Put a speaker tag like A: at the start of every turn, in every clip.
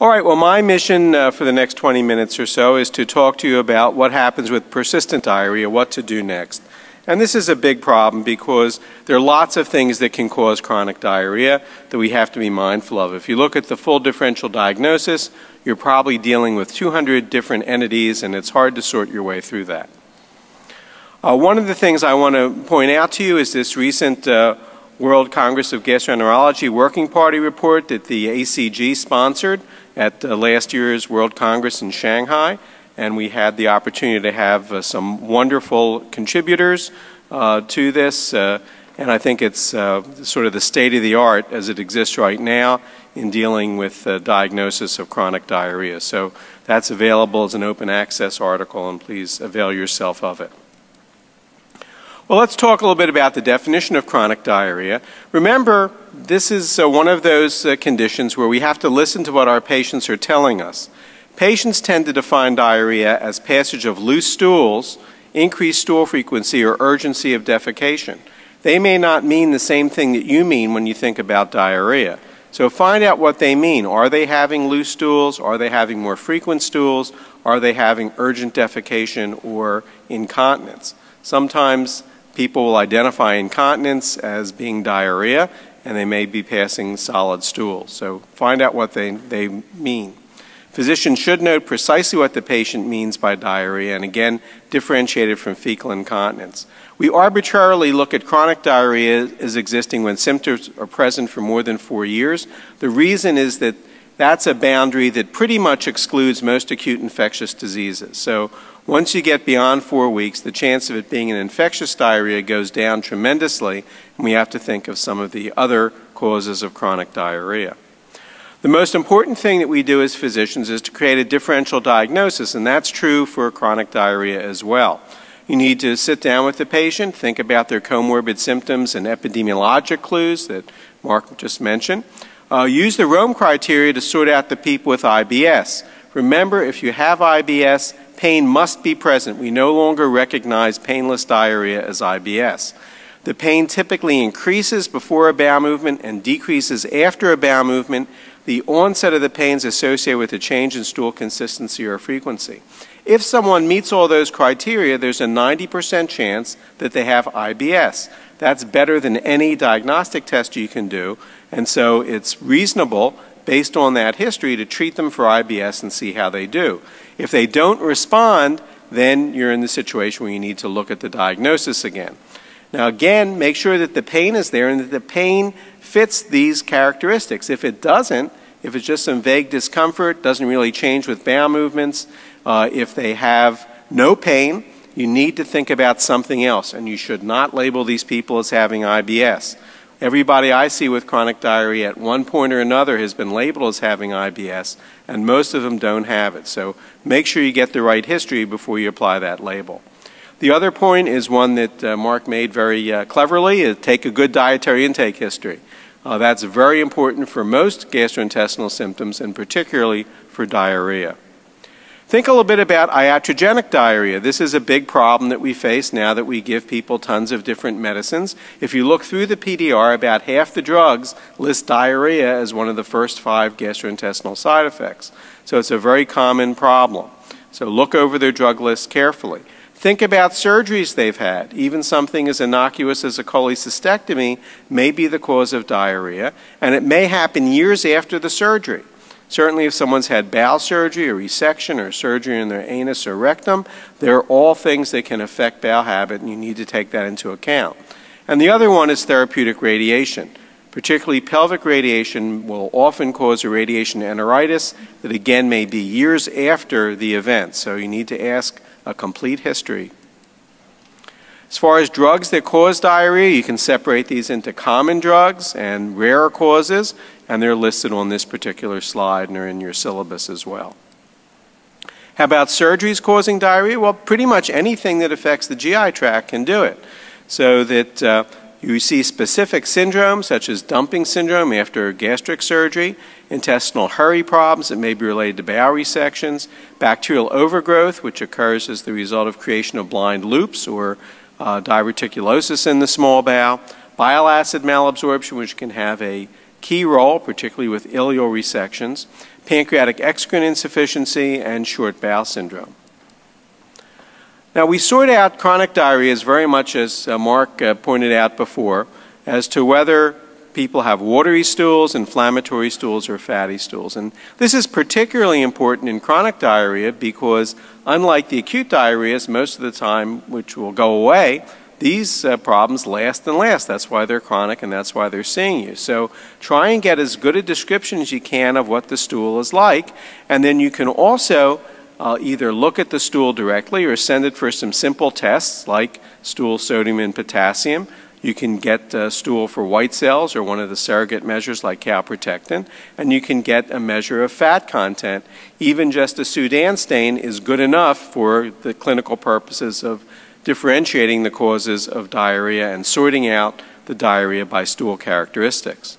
A: All right, well, my mission uh, for the next 20 minutes or so is to talk to you about what happens with persistent diarrhea, what to do next. And this is a big problem because there are lots of things that can cause chronic diarrhea that we have to be mindful of. If you look at the full differential diagnosis, you're probably dealing with 200 different entities, and it's hard to sort your way through that. Uh, one of the things I want to point out to you is this recent uh, World Congress of Gastroenterology Working Party report that the ACG sponsored at uh, last year's World Congress in Shanghai, and we had the opportunity to have uh, some wonderful contributors uh, to this, uh, and I think it's uh, sort of the state of the art as it exists right now in dealing with the diagnosis of chronic diarrhea. So that's available as an open access article, and please avail yourself of it. Well, let's talk a little bit about the definition of chronic diarrhea. Remember, this is uh, one of those uh, conditions where we have to listen to what our patients are telling us. Patients tend to define diarrhea as passage of loose stools, increased stool frequency, or urgency of defecation. They may not mean the same thing that you mean when you think about diarrhea. So find out what they mean. Are they having loose stools? Are they having more frequent stools? Are they having urgent defecation or incontinence? Sometimes People will identify incontinence as being diarrhea, and they may be passing solid stool. So find out what they, they mean. Physicians should note precisely what the patient means by diarrhea, and again, differentiate it from fecal incontinence. We arbitrarily look at chronic diarrhea as existing when symptoms are present for more than four years. The reason is that that's a boundary that pretty much excludes most acute infectious diseases. So once you get beyond four weeks, the chance of it being an infectious diarrhea goes down tremendously, and we have to think of some of the other causes of chronic diarrhea. The most important thing that we do as physicians is to create a differential diagnosis, and that's true for chronic diarrhea as well. You need to sit down with the patient, think about their comorbid symptoms and epidemiologic clues that Mark just mentioned. Uh, use the Rome criteria to sort out the people with IBS. Remember, if you have IBS, pain must be present. We no longer recognize painless diarrhea as IBS. The pain typically increases before a bowel movement and decreases after a bowel movement. The onset of the pain is associated with a change in stool consistency or frequency. If someone meets all those criteria, there's a 90% chance that they have IBS. That's better than any diagnostic test you can do, and so it's reasonable based on that history to treat them for IBS and see how they do. If they don't respond, then you're in the situation where you need to look at the diagnosis again. Now, again, make sure that the pain is there and that the pain fits these characteristics. If it doesn't, if it's just some vague discomfort, doesn't really change with bowel movements, uh, if they have no pain, you need to think about something else, and you should not label these people as having IBS. Everybody I see with chronic diarrhea at one point or another has been labeled as having IBS, and most of them don't have it. So make sure you get the right history before you apply that label. The other point is one that uh, Mark made very uh, cleverly, is take a good dietary intake history. Uh, that's very important for most gastrointestinal symptoms and particularly for diarrhea. Think a little bit about iatrogenic diarrhea. This is a big problem that we face now that we give people tons of different medicines. If you look through the PDR, about half the drugs list diarrhea as one of the first five gastrointestinal side effects. So it's a very common problem. So look over their drug list carefully. Think about surgeries they've had. Even something as innocuous as a cholecystectomy may be the cause of diarrhea, and it may happen years after the surgery. Certainly, if someone's had bowel surgery or resection or surgery in their anus or rectum, they're all things that can affect bowel habit, and you need to take that into account. And the other one is therapeutic radiation. Particularly pelvic radiation will often cause a radiation enteritis that again may be years after the event, so you need to ask a complete history. As far as drugs that cause diarrhea, you can separate these into common drugs and rare causes and they're listed on this particular slide and are in your syllabus as well. How about surgeries causing diarrhea? Well, pretty much anything that affects the GI tract can do it. So that uh, you see specific syndromes such as dumping syndrome after gastric surgery, intestinal hurry problems that may be related to bowel resections, bacterial overgrowth, which occurs as the result of creation of blind loops or uh, diverticulosis in the small bowel, bile acid malabsorption, which can have a key role, particularly with ileal resections, pancreatic exocrine insufficiency, and short bowel syndrome. Now, we sort out chronic diarrhea as very much as uh, Mark uh, pointed out before as to whether people have watery stools, inflammatory stools, or fatty stools. And this is particularly important in chronic diarrhea because, unlike the acute diarrheas, most of the time, which will go away, these uh, problems last and last. That's why they're chronic and that's why they're seeing you. So try and get as good a description as you can of what the stool is like, and then you can also uh, either look at the stool directly or send it for some simple tests like stool sodium and potassium. You can get a stool for white cells or one of the surrogate measures like calprotectin, and you can get a measure of fat content. Even just a Sudan stain is good enough for the clinical purposes of differentiating the causes of diarrhea and sorting out the diarrhea by stool characteristics.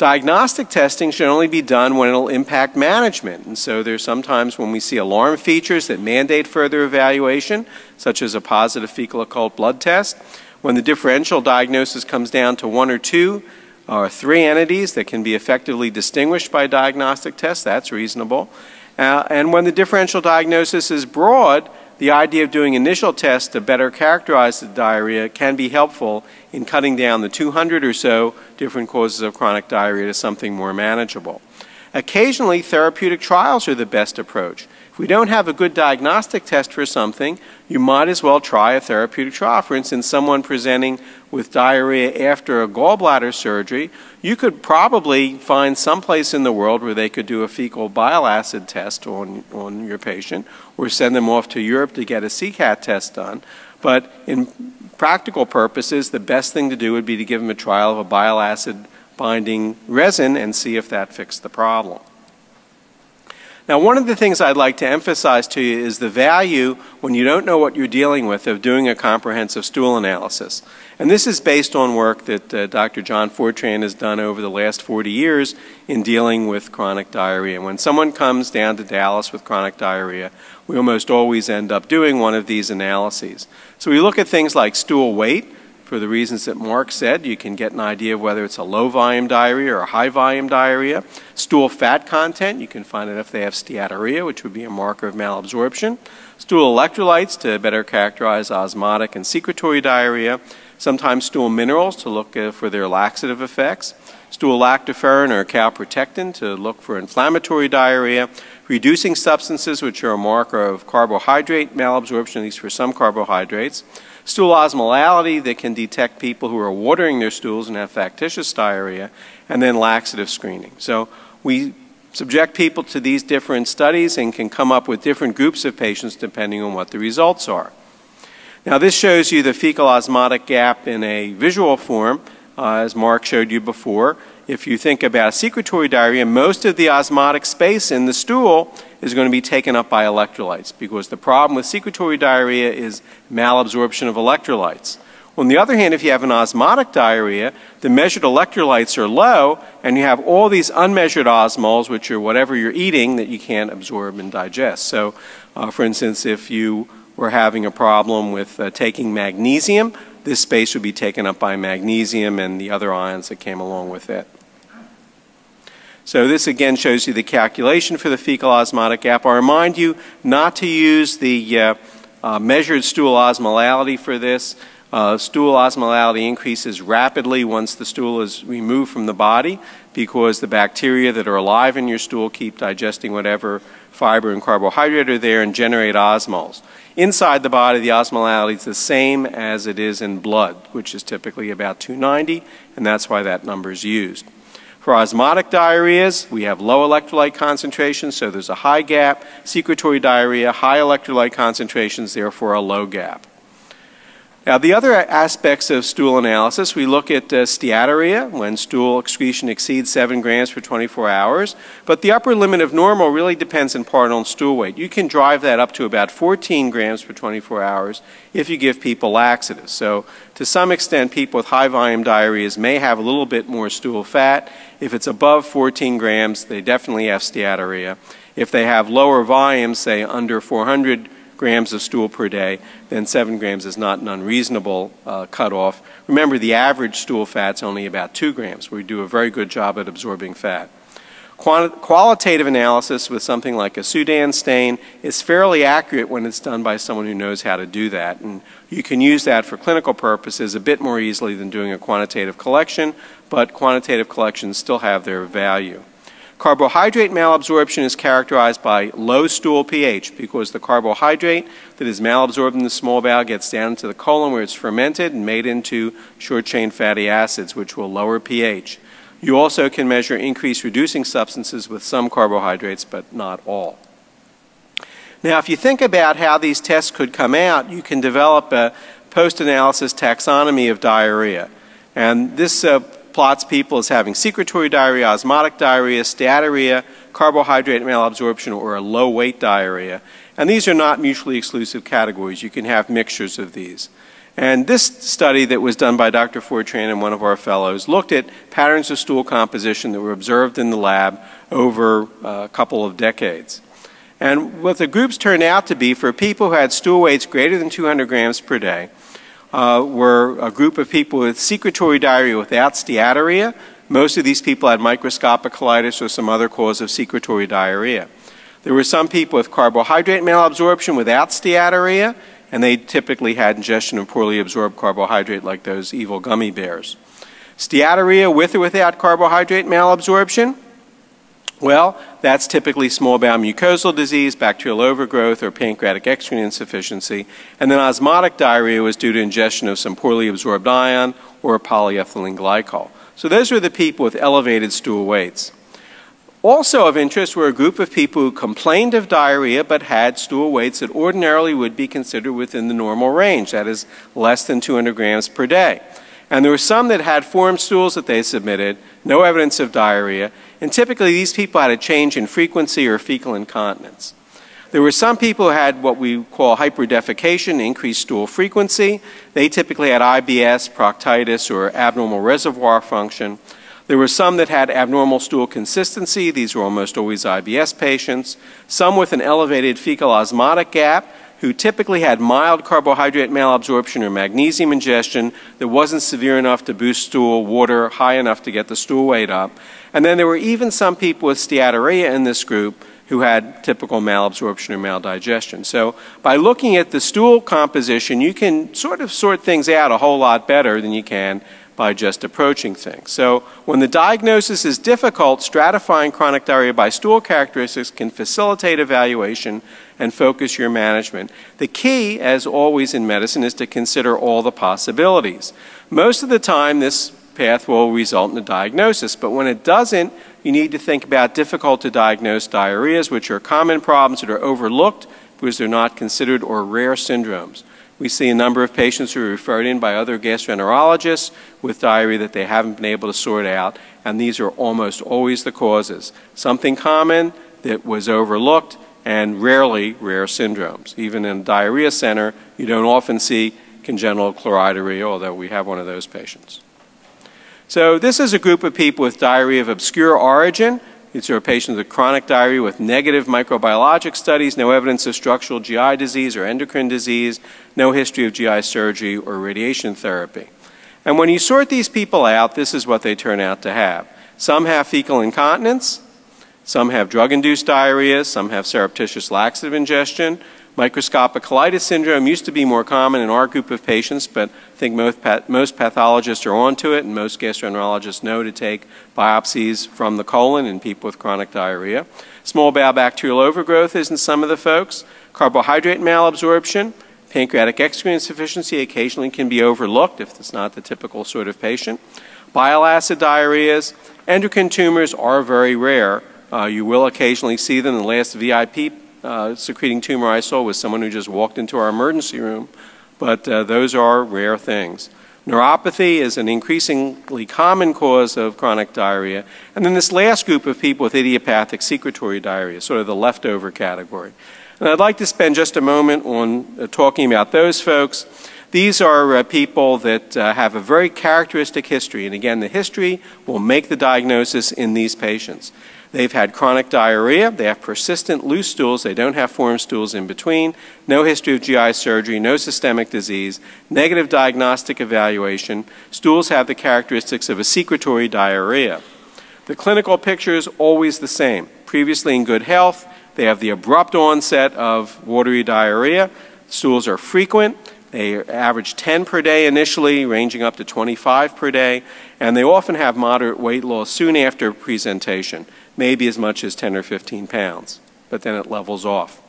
A: Diagnostic testing should only be done when it will impact management. And so there's sometimes when we see alarm features that mandate further evaluation, such as a positive fecal occult blood test. When the differential diagnosis comes down to one or two or three entities that can be effectively distinguished by diagnostic tests, that's reasonable. Uh, and when the differential diagnosis is broad, the idea of doing initial tests to better characterize the diarrhea can be helpful in cutting down the 200 or so different causes of chronic diarrhea to something more manageable. Occasionally, therapeutic trials are the best approach. If we don't have a good diagnostic test for something, you might as well try a therapeutic trial. For instance, someone presenting with diarrhea after a gallbladder surgery, you could probably find some place in the world where they could do a fecal bile acid test on, on your patient or send them off to Europe to get a SeHCAT test done. But in practical purposes, the best thing to do would be to give them a trial of a bile acid binding resin and see if that fixed the problem. Now, one of the things I'd like to emphasize to you is the value, when you don't know what you're dealing with, of doing a comprehensive stool analysis. And this is based on work that uh, Dr. John Fordtran has done over the last 40 years in dealing with chronic diarrhea. And when someone comes down to Dallas with chronic diarrhea, we almost always end up doing one of these analyses. So we look at things like stool weight, for the reasons that Mark said. You can get an idea of whether it's a low volume diarrhea or a high volume diarrhea. Stool fat content, you can find out if they have steatorrhea, which would be a marker of malabsorption. Stool electrolytes to better characterize osmotic and secretory diarrhea. Sometimes stool minerals to look uh, for their laxative effects. Stool lactoferrin or calprotectin to look for inflammatory diarrhea. Reducing substances, which are a marker of carbohydrate malabsorption, at least for some carbohydrates stool osmolality that can detect people who are watering their stools and have factitious diarrhea, and then laxative screening. So we subject people to these different studies and can come up with different groups of patients depending on what the results are. Now this shows you the fecal osmotic gap in a visual form, uh, as Mark showed you before. If you think about secretory diarrhea, most of the osmotic space in the stool is going to be taken up by electrolytes because the problem with secretory diarrhea is malabsorption of electrolytes. On the other hand, if you have an osmotic diarrhea, the measured electrolytes are low, and you have all these unmeasured osmoles, which are whatever you're eating that you can't absorb and digest. So, uh, for instance, if you were having a problem with uh, taking magnesium, this space would be taken up by magnesium and the other ions that came along with it. So this again shows you the calculation for the fecal osmotic gap. I remind you not to use the uh, uh, measured stool osmolality for this. Uh, stool osmolality increases rapidly once the stool is removed from the body because the bacteria that are alive in your stool keep digesting whatever fiber and carbohydrate are there and generate osmoles. Inside the body, the osmolality is the same as it is in blood, which is typically about 290, and that's why that number is used. For osmotic diarrheas, we have low electrolyte concentrations, so there's a high gap. Secretory diarrhea, high electrolyte concentrations, therefore a low gap. Now, the other aspects of stool analysis, we look at uh, steatorrhea, when stool excretion exceeds 7 grams for 24 hours. But the upper limit of normal really depends in part on stool weight. You can drive that up to about 14 grams per 24 hours if you give people laxatives. So, to some extent, people with high volume diarrheas may have a little bit more stool fat. If it's above 14 grams, they definitely have steatorrhea. If they have lower volumes, say under 400 grams of stool per day, then 7 grams is not an unreasonable uh, cutoff. Remember, the average stool fat is only about 2 grams. We do a very good job at absorbing fat. qualitative analysis with something like a Sudan stain is fairly accurate when it's done by someone who knows how to do that. And you can use that for clinical purposes a bit more easily than doing a quantitative collection, but quantitative collections still have their value. Carbohydrate malabsorption is characterized by low stool pH because the carbohydrate that is malabsorbed in the small bowel gets down into the colon where it's fermented and made into short-chain fatty acids, which will lower pH. You also can measure increased reducing substances with some carbohydrates, but not all. Now, if you think about how these tests could come out, you can develop a post-analysis taxonomy of diarrhea. And this uh, plots people as having secretory diarrhea, osmotic diarrhea, steatorrhea, carbohydrate malabsorption, or a low-weight diarrhea. And these are not mutually exclusive categories. You can have mixtures of these. And this study that was done by Dr. Fordtran and one of our fellows looked at patterns of stool composition that were observed in the lab over uh, a couple of decades. And what the groups turned out to be for people who had stool weights greater than 200 grams per day uh, were a group of people with secretory diarrhea without steatorrhea. Most of these people had microscopic colitis or some other cause of secretory diarrhea. There were some people with carbohydrate malabsorption without steatorrhea, and they typically had ingestion of poorly absorbed carbohydrate like those evil gummy bears. Steatorrhea with or without carbohydrate malabsorption? Well, that's typically small bowel mucosal disease, bacterial overgrowth, or pancreatic exocrine insufficiency. And then osmotic diarrhea was due to ingestion of some poorly absorbed ion or polyethylene glycol. So those were the people with elevated stool weights. Also of interest were a group of people who complained of diarrhea but had stool weights that ordinarily would be considered within the normal range, that is, less than 200 grams per day. And there were some that had formed stools that they submitted, no evidence of diarrhea, and typically these people had a change in frequency or fecal incontinence. There were some people who had what we call hyperdefecation, increased stool frequency. They typically had IBS, proctitis, or abnormal reservoir function. There were some that had abnormal stool consistency. These were almost always IBS patients. Some with an elevated fecal osmotic gap who typically had mild carbohydrate malabsorption or magnesium ingestion that wasn't severe enough to boost stool water high enough to get the stool weight up. And then there were even some people with steatorrhea in this group who had typical malabsorption or maldigestion. So by looking at the stool composition, you can sort of sort things out a whole lot better than you can by just approaching things. So when the diagnosis is difficult, stratifying chronic diarrhea by stool characteristics can facilitate evaluation and focus your management. The key, as always in medicine, is to consider all the possibilities. Most of the time, this path will result in a diagnosis, but when it doesn't, you need to think about difficult to diagnose diarrheas, which are common problems that are overlooked because they're not considered or rare syndromes. We see a number of patients who are referred in by other gastroenterologists with diarrhea that they haven't been able to sort out, and these are almost always the causes. Something common that was overlooked and rarely rare syndromes. Even in a diarrhea center, you don't often see congenital chloridorrhea, although we have one of those patients. So this is a group of people with diarrhea of obscure origin these are patients with chronic diarrhea with negative microbiologic studies, no evidence of structural GI disease or endocrine disease, no history of GI surgery or radiation therapy. And when you sort these people out, this is what they turn out to have. Some have fecal incontinence, some have drug-induced diarrhea, some have surreptitious laxative ingestion, Microscopic colitis syndrome used to be more common in our group of patients, but I think most, path most pathologists are onto it, and most gastroenterologists know to take biopsies from the colon in people with chronic diarrhea. Small bowel bacterial overgrowth is in some of the folks. Carbohydrate malabsorption, pancreatic exocrine insufficiency occasionally can be overlooked if it's not the typical sort of patient. Bile acid diarrheas, endocrine tumors are very rare. Uh, you will occasionally see them. The last VIP uh, secreting tumor I saw was someone who just walked into our emergency room, but uh, those are rare things. Neuropathy is an increasingly common cause of chronic diarrhea. And then this last group of people with idiopathic secretory diarrhea, sort of the leftover category. And I'd like to spend just a moment on uh, talking about those folks. These are uh, people that uh, have a very characteristic history. And again, the history will make the diagnosis in these patients. They've had chronic diarrhea. They have persistent loose stools. They don't have formed stools in between. No history of GI surgery, no systemic disease, negative diagnostic evaluation. Stools have the characteristics of a secretory diarrhea. The clinical picture is always the same. Previously in good health, they have the abrupt onset of watery diarrhea. Stools are frequent. They average 10 per day initially, ranging up to 25 per day, and they often have moderate weight loss soon after presentation, maybe as much as 10 or 15 pounds, but then it levels off.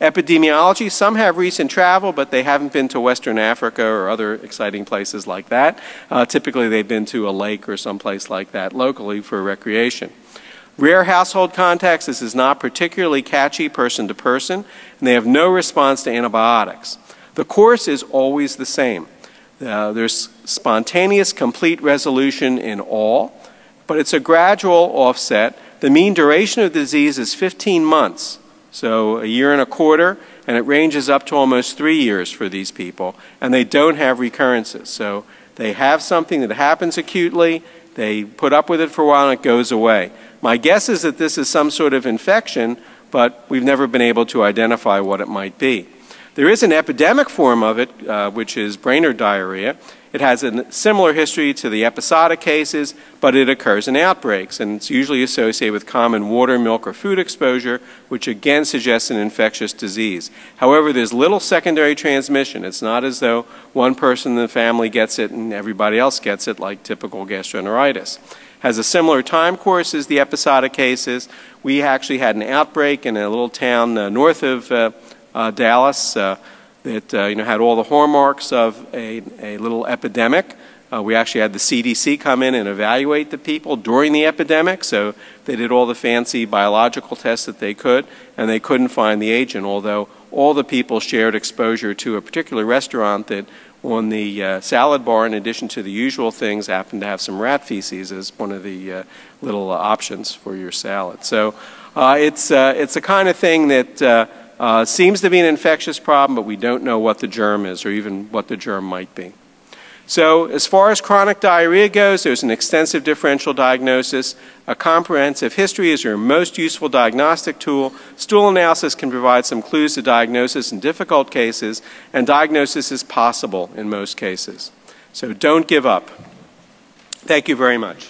A: Epidemiology, some have recent travel, but they haven't been to Western Africa or other exciting places like that. Uh, typically, they've been to a lake or someplace like that locally for recreation. Rare household contacts, this is not particularly catchy person to person, and they have no response to antibiotics. The course is always the same. Uh, there's spontaneous complete resolution in all, but it's a gradual offset. The mean duration of the disease is 15 months, so a year and a quarter, and it ranges up to almost three years for these people, and they don't have recurrences. So they have something that happens acutely, they put up with it for a while, and it goes away. My guess is that this is some sort of infection, but we've never been able to identify what it might be. There is an epidemic form of it, uh, which is Brainerd diarrhea. It has a similar history to the episodic cases, but it occurs in outbreaks, and it's usually associated with common water, milk, or food exposure, which again suggests an infectious disease. However, there's little secondary transmission. It's not as though one person in the family gets it and everybody else gets it, like typical gastroenteritis has a similar time course as the episodic cases. We actually had an outbreak in a little town uh, north of uh, Dallas uh, that uh, you know had all the hallmarks of a, a little epidemic. Uh, we actually had the CDC come in and evaluate the people during the epidemic, so they did all the fancy biological tests that they could, and they couldn't find the agent, although all the people shared exposure to a particular restaurant that on the uh, salad bar, in addition to the usual things, happened to have some rat feces as one of the uh, little uh, options for your salad. So uh, it's, uh, it's a kind of thing that uh, seems to be an infectious problem, but we don't know what the germ is or even what the germ might be. So as far as chronic diarrhea goes, there's an extensive differential diagnosis. A comprehensive history is your most useful diagnostic tool. Stool analysis can provide some clues to diagnosis in difficult cases, and diagnosis is possible in most cases. So don't give up. Thank you very much.